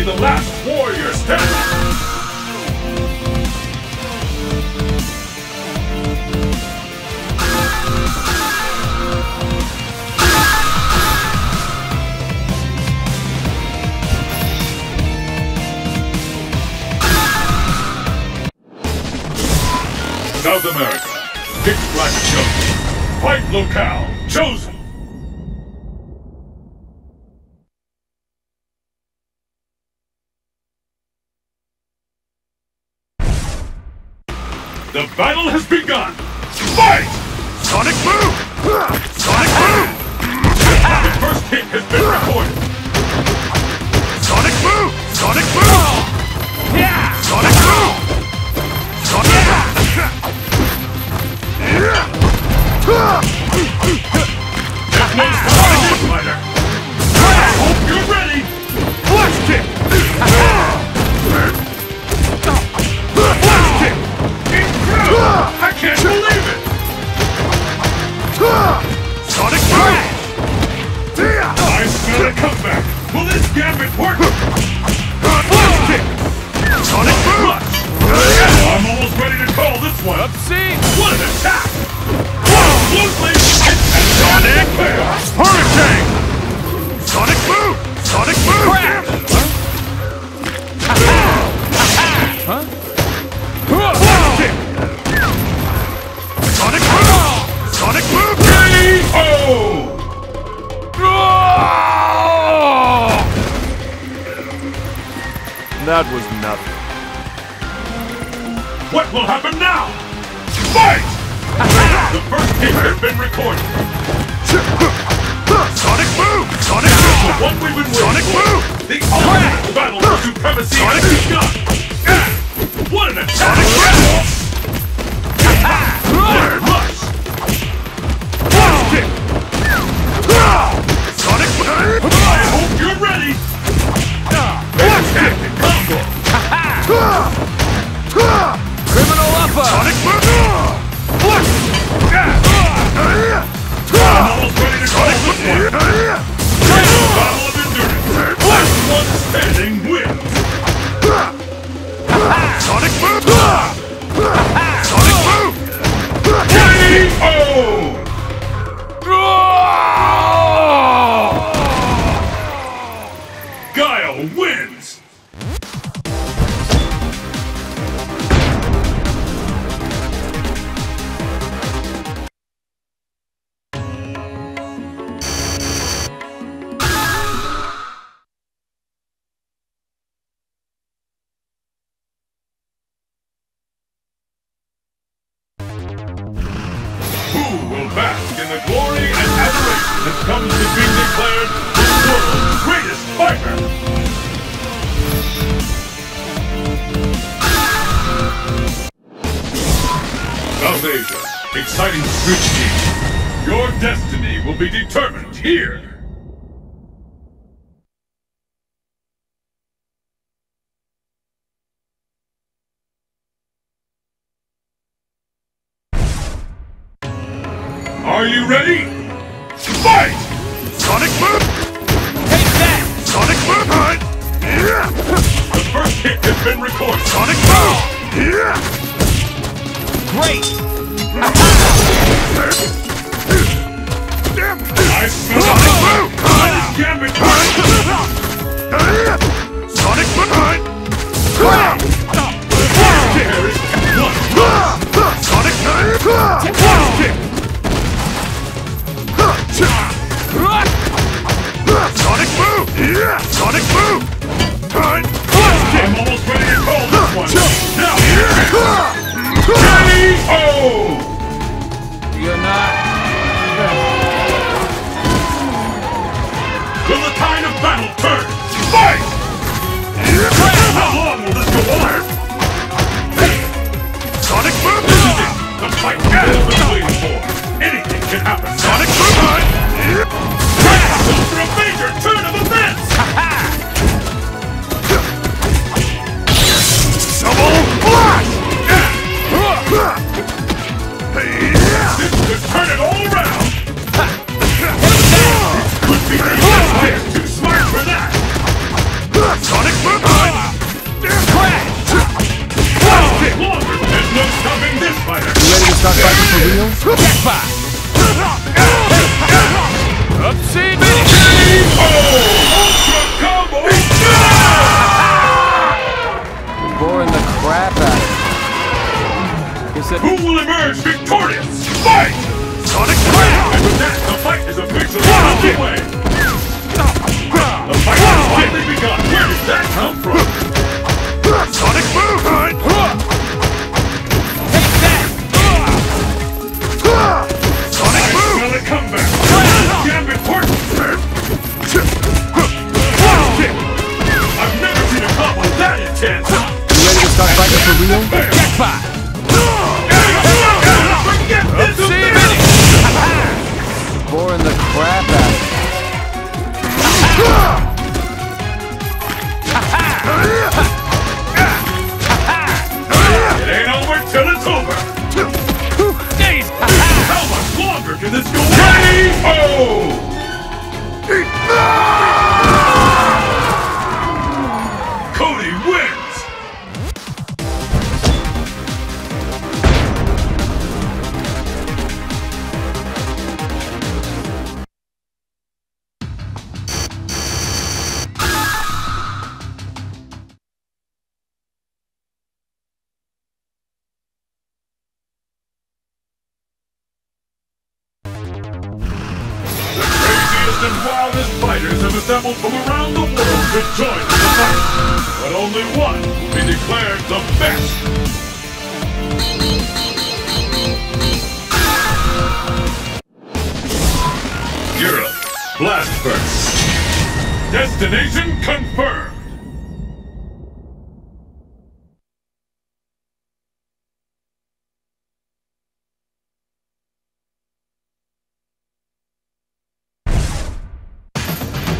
be the last warrior standing? South America. Pick Black chosen. Fight locale chosen. The battle has begun! Fight! Sonic Boom! Sonic Boom! The first hit has been recorded! Sonic Boom! Sonic Boom! Yeah! Sonic Boom! Sonic There's Will this gambit work? Kick! Sonic Boom! I'm almost ready to call this one! What an attack! Sonic Hurricane! Sonic Boom! Sonic Boom! That was nothing. What will happen now? Fight! the first hit has been recorded. Sonic Boom! Sonic The one we've been Sonic. Boom! The ultimate battle for supremacy Sonic has begun. What an attack! Sonic Boom! What rush! Flash Kick! Sonic! I hope you're ready. Criminal Upper! Sonic Boom! Asia, exciting switch. Your destiny will be determined here. Are you ready? Sonic Boom! Sonic Boom! Flash Kick! I'm almost ready to call this one. Now, K.O. You're not... Will the tide of battle turn? Fight! How long will this go on? Sonic Boom! This is it. The fight I've been waiting for. Anything can happen. Sonic Boom! Crash for your turn of events! Double blast! This could turn it all around! Too smart for that! Sonic Longer, no this fighter! To fighting for real? Jackpot! Upside! Boring the crap out of it... Who will emerge victorious? Fight! Sonic Blast! And with that, the fight is officially underway! The fight has finally begun! Where did that come from? Sonic Move! for real? Jackpot! The crap out Europe. Blast first. Destination confirmed.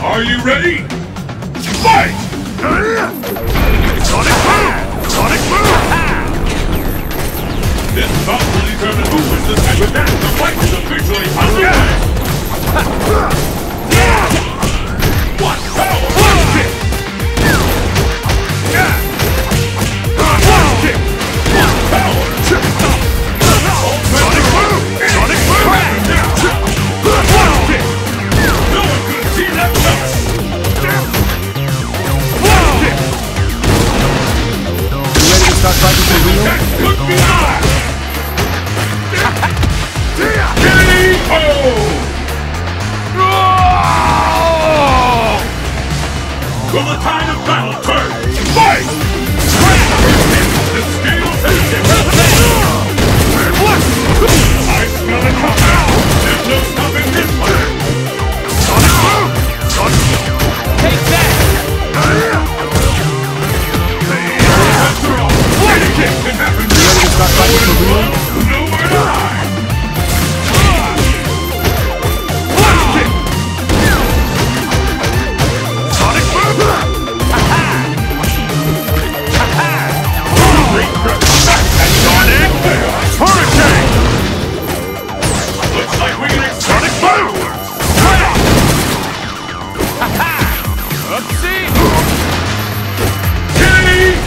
Are you ready?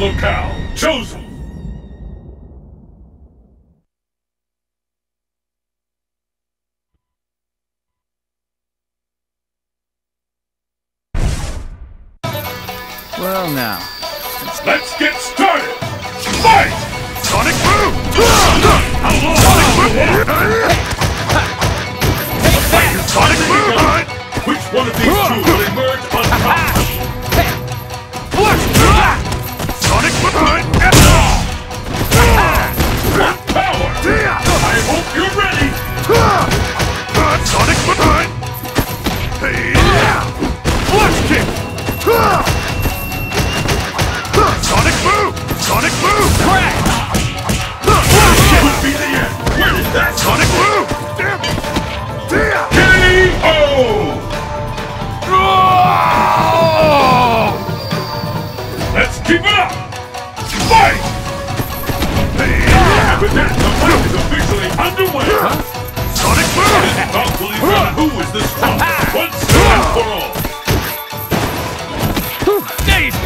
Locale chosen! Well now, let's get, let's get started! Huh? Sonic Boom! Not believe that who is this from? Once and for all! Nice!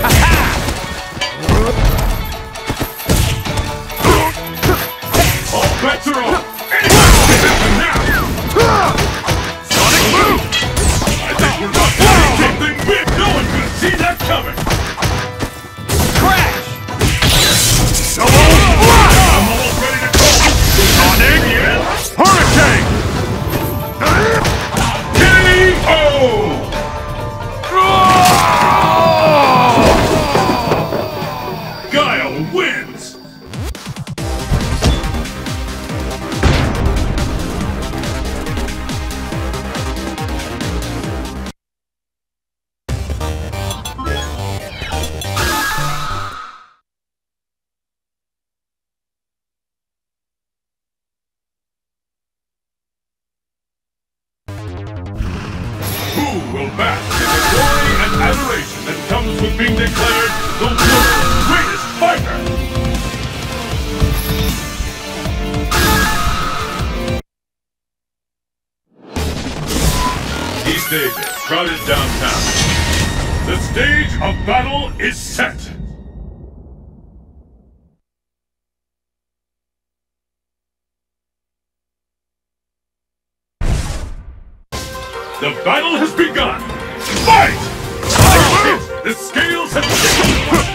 All bets are off! The battle has begun! Fight! Like the scales have shifted!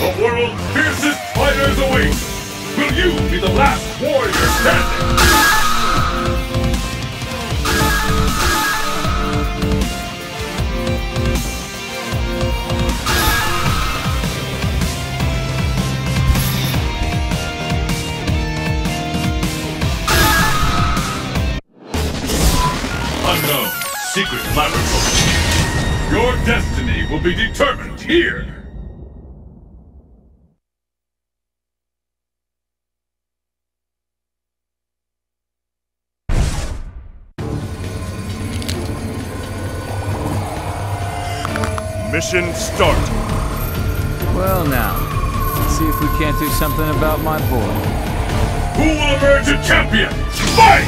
The world's fiercest fighters await! Will you be the last warrior standing? Unknown secret laboratory. Your destiny will be determined here. Mission start. Well now, let's see if we can't do something about my boy. Who will emerge a champion? Fight!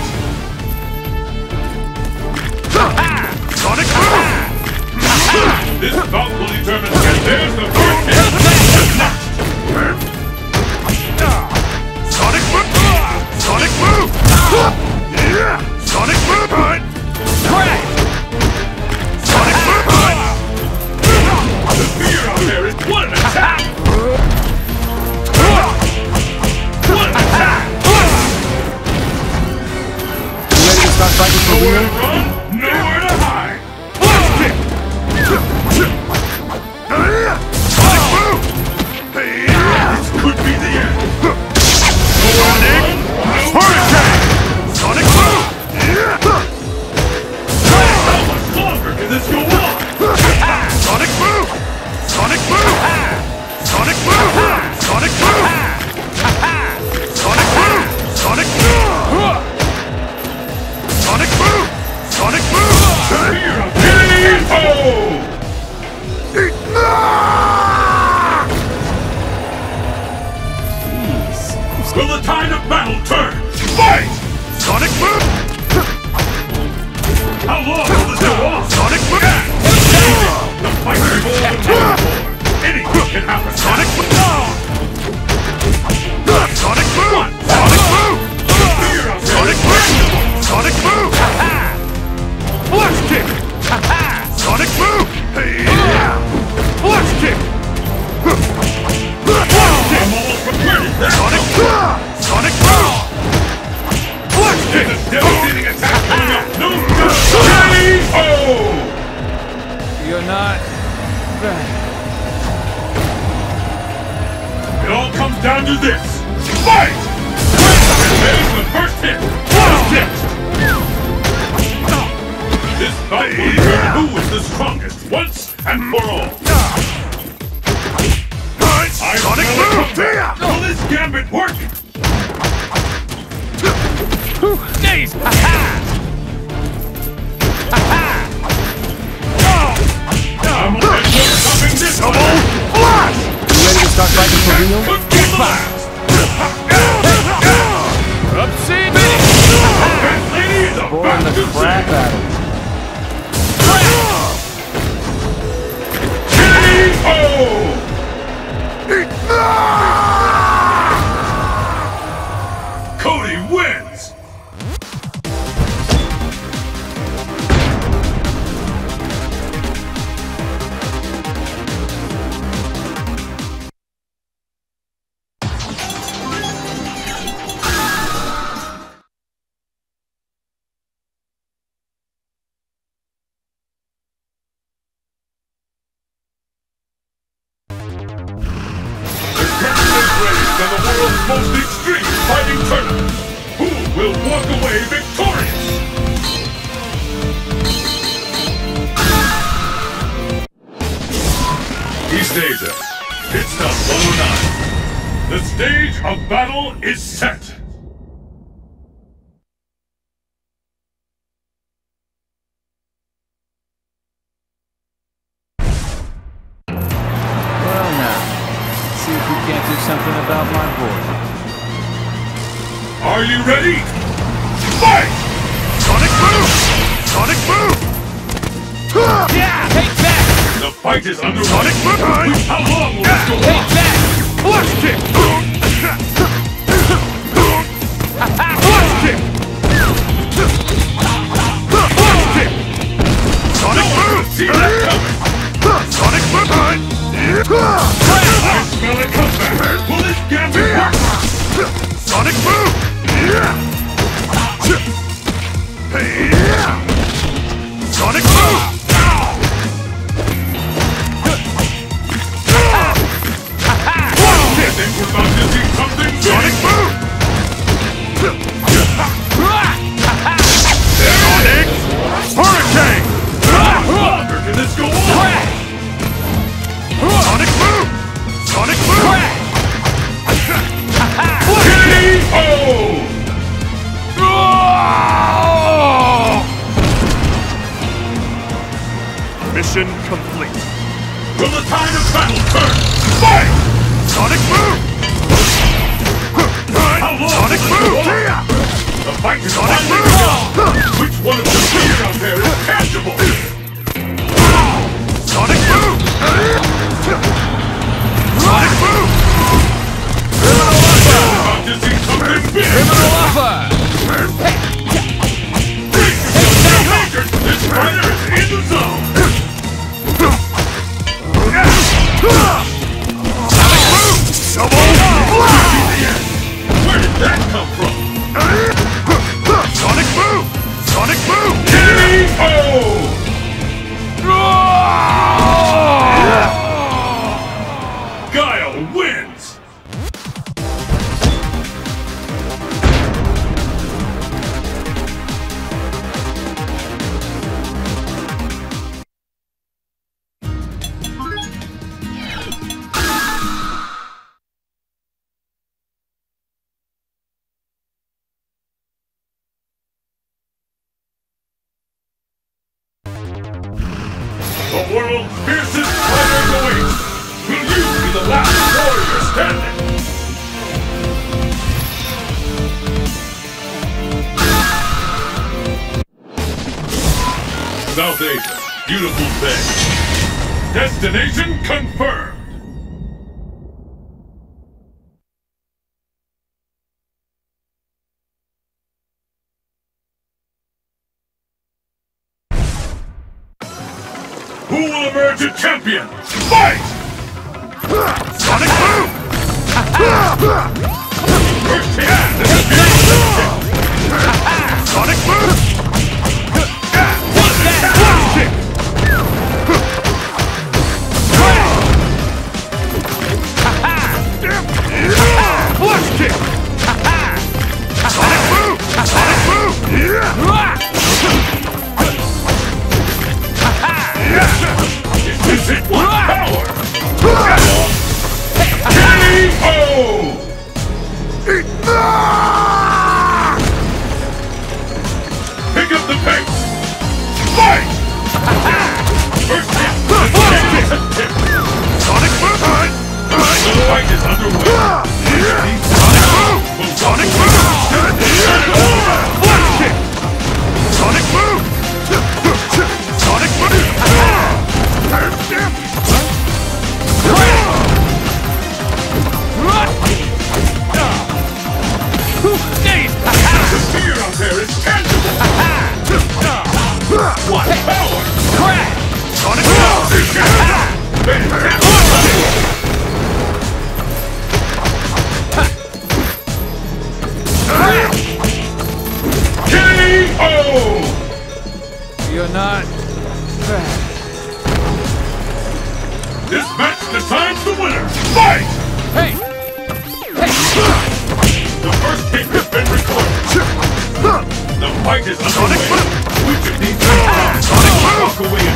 Sonic This bout will determine if there's the first hit. Sonic Boom! Sonic! Yeah! Sonic Boom! Crack! Sonic nowhere down to this. Fight! And there's the first hit. Flash Kick! This bout will determine who is the strongest once and for all. I Sonic smell a Boom! comeback. Will this gambit work? Days! Ha ha! Oh. I'm already stopping this Double one. Flash! You ready to start fighting for real? spot. Upside down. The crap out of you. K.O. The stage of battle is set. Well now, let's see if we can't do something about my boy. Are you ready? Fight! Sonic Boom! Sonic Boom! Yeah! Take that! The fight is underway. Sonic Boom! How long will this go Take on? Flash Kick! Flash Kick! Sonic Boom! See that coming? You will emerge a champion! Fight! Sonic Boom! First hand! Sonic Boom! fight is underway. Sonic Boom! Sonic Boom! Walk away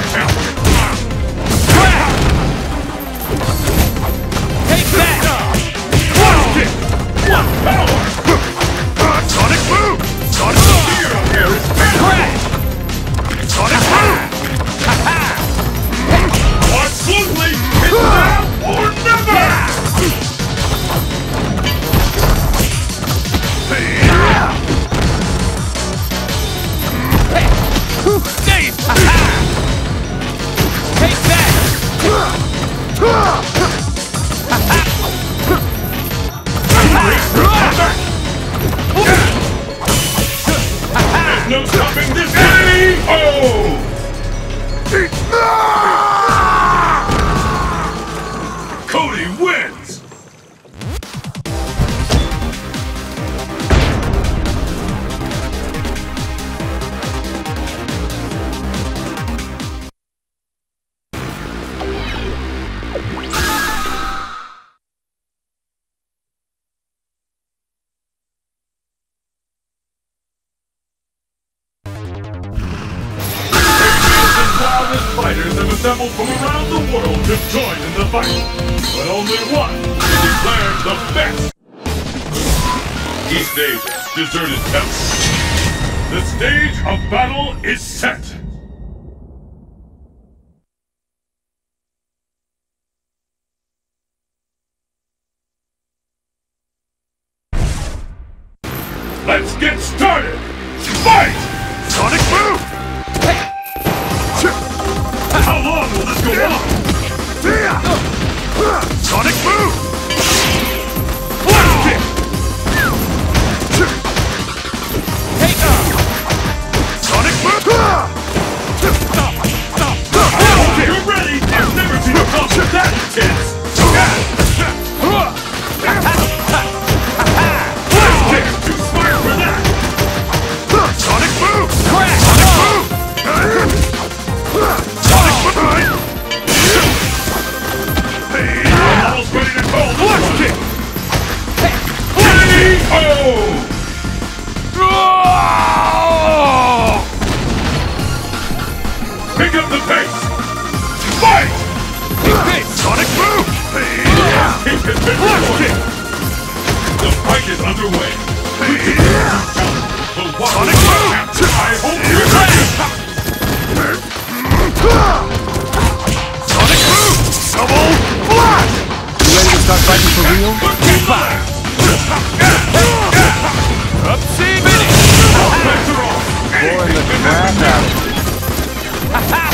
Let's get started! Fight! underway. Sonic Boom! I hope you're ready! Sonic Boom! Double Flash! You ready to start fighting for real? Keep Fire! Upsy Minnie! Blowing the crap out of you.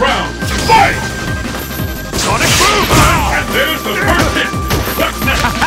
round, fight! Sonic Boom! And there's the first hit! Success!